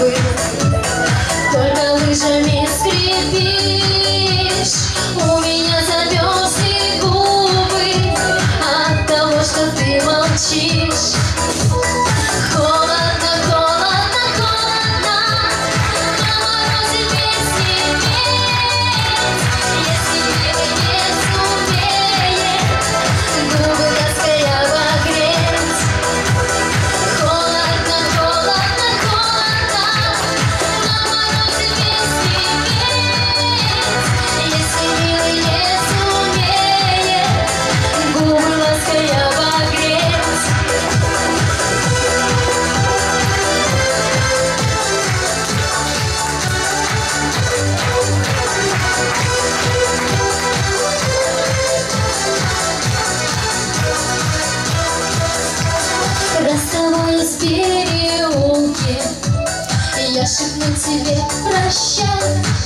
with. Доставались переулки Я шепну тебе прощай.